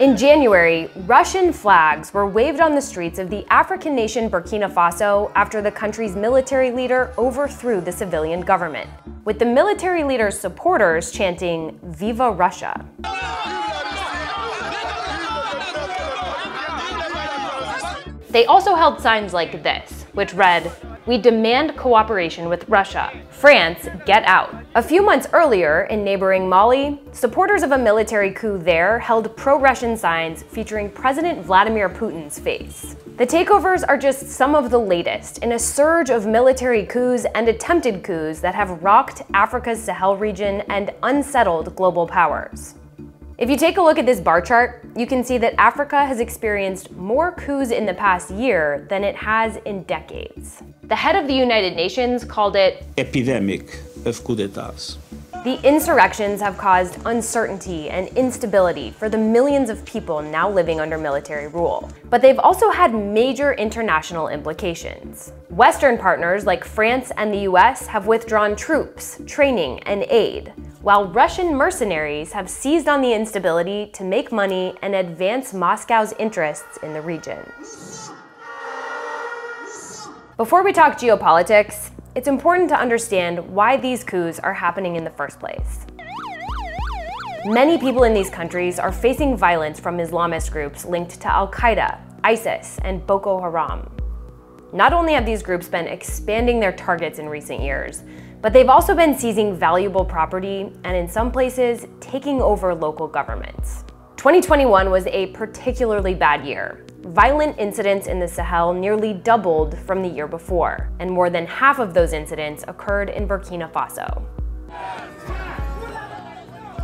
In January, Russian flags were waved on the streets of the African nation Burkina Faso after the country's military leader overthrew the civilian government, with the military leader's supporters chanting, Viva Russia. They also held signs like this, which read, we demand cooperation with Russia. France, get out. A few months earlier, in neighboring Mali, supporters of a military coup there held pro-Russian signs featuring President Vladimir Putin's face. The takeovers are just some of the latest in a surge of military coups and attempted coups that have rocked Africa's Sahel region and unsettled global powers. If you take a look at this bar chart, you can see that Africa has experienced more coups in the past year than it has in decades. The head of the United Nations called it epidemic of coup d'etats. The insurrections have caused uncertainty and instability for the millions of people now living under military rule. But they've also had major international implications. Western partners like France and the US have withdrawn troops, training, and aid, while Russian mercenaries have seized on the instability to make money and advance Moscow's interests in the region. Before we talk geopolitics, it's important to understand why these coups are happening in the first place. Many people in these countries are facing violence from Islamist groups linked to Al-Qaeda, ISIS, and Boko Haram. Not only have these groups been expanding their targets in recent years, but they've also been seizing valuable property and in some places, taking over local governments. 2021 was a particularly bad year, violent incidents in the Sahel nearly doubled from the year before, and more than half of those incidents occurred in Burkina Faso.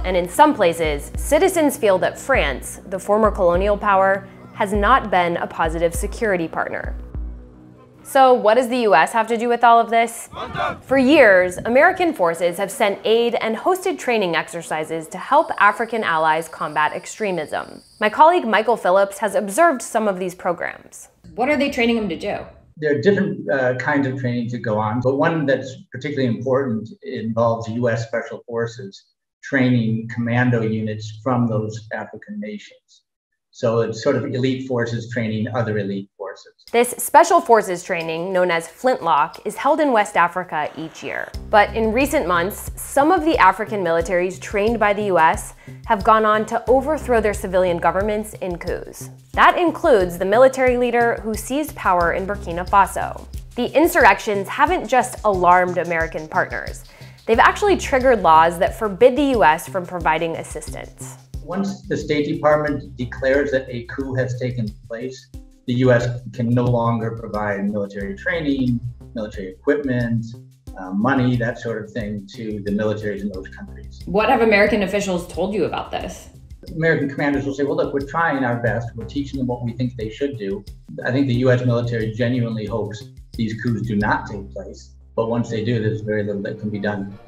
And in some places, citizens feel that France, the former colonial power, has not been a positive security partner. So what does the US have to do with all of this? For years, American forces have sent aid and hosted training exercises to help African allies combat extremism. My colleague Michael Phillips has observed some of these programs. What are they training them to do? There are different uh, kinds of training to go on, but one that's particularly important involves US Special Forces training commando units from those African nations. So it's sort of elite forces training other elite forces. This special forces training, known as Flintlock, is held in West Africa each year. But in recent months, some of the African militaries trained by the US have gone on to overthrow their civilian governments in coups. That includes the military leader who seized power in Burkina Faso. The insurrections haven't just alarmed American partners. They've actually triggered laws that forbid the US from providing assistance. Once the State Department declares that a coup has taken place, the U.S. can no longer provide military training, military equipment, uh, money, that sort of thing to the militaries in those countries. What have American officials told you about this? American commanders will say, well, look, we're trying our best. We're teaching them what we think they should do. I think the U.S. military genuinely hopes these coups do not take place. But once they do, there's very little that can be done.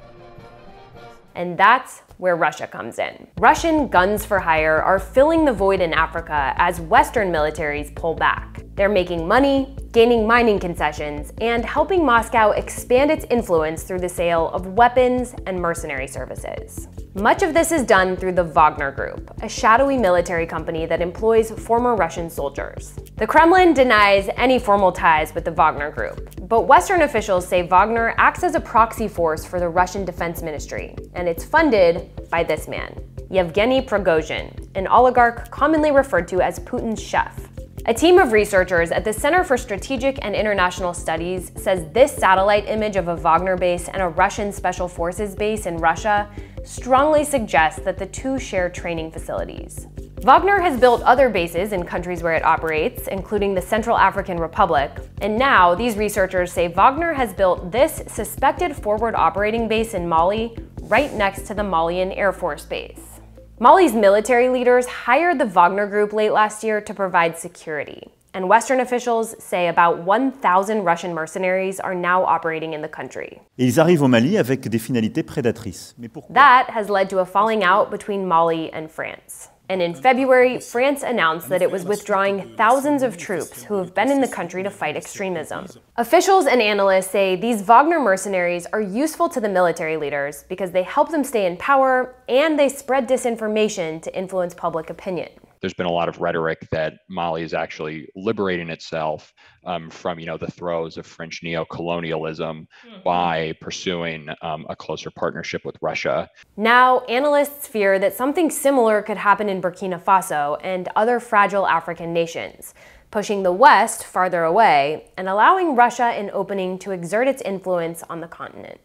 And that's where Russia comes in. Russian guns for hire are filling the void in Africa as Western militaries pull back. They're making money, gaining mining concessions, and helping Moscow expand its influence through the sale of weapons and mercenary services. Much of this is done through the Wagner Group, a shadowy military company that employs former Russian soldiers. The Kremlin denies any formal ties with the Wagner Group, but Western officials say Wagner acts as a proxy force for the Russian Defense Ministry, and it's funded by this man, Yevgeny Prigozhin, an oligarch commonly referred to as Putin's chef. A team of researchers at the Center for Strategic and International Studies says this satellite image of a Wagner base and a Russian Special Forces base in Russia strongly suggests that the two share training facilities. Wagner has built other bases in countries where it operates, including the Central African Republic, and now these researchers say Wagner has built this suspected forward operating base in Mali right next to the Malian Air Force Base. Mali's military leaders hired the Wagner Group late last year to provide security. And Western officials say about 1,000 Russian mercenaries are now operating in the country. ils arrivent au Mali avec des finalités prédatrices. Mais pourquoi? That has led to a falling out between Mali and France. And in February, France announced that it was withdrawing thousands of troops who have been in the country to fight extremism. Officials and analysts say these Wagner mercenaries are useful to the military leaders because they help them stay in power and they spread disinformation to influence public opinion. There's been a lot of rhetoric that Mali is actually liberating itself um, from, you know, the throes of French neo-colonialism mm-hmm. by pursuing um, a closer partnership with Russia. Now, analysts fear that something similar could happen in Burkina Faso and other fragile African nations pushing the West farther away and allowing Russia an opening to exert its influence on the continent.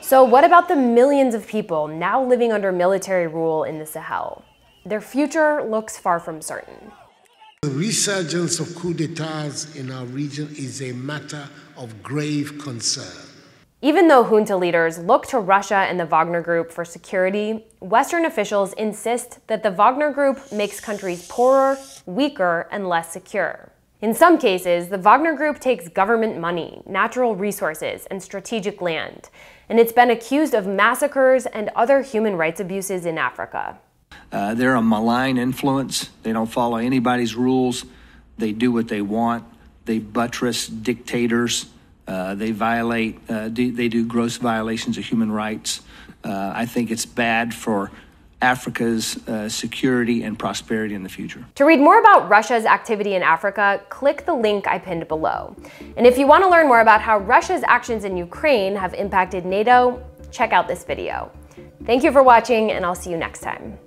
So, what about the millions of people now living under military rule in the Sahel? Their future looks far from certain. The resurgence of coups d'etats in our region is a matter of grave concern. Even though junta leaders look to Russia and the Wagner Group for security, Western officials insist that the Wagner Group makes countries poorer, weaker, and less secure. In some cases, the Wagner Group takes government money, natural resources, and strategic land, and it's been accused of massacres and other human rights abuses in Africa. Uh, they're a malign influence. They don't follow anybody's rules. They do what they want. They buttress dictators uh, they violate, uh, do, they do gross violations of human rights. Uh, I think it's bad for Africa's uh, security and prosperity in the future. To read more about Russia's activity in Africa, click the link I pinned below. And if you want to learn more about how Russia's actions in Ukraine have impacted NATO, check out this video. Thank you for watching, and I'll see you next time.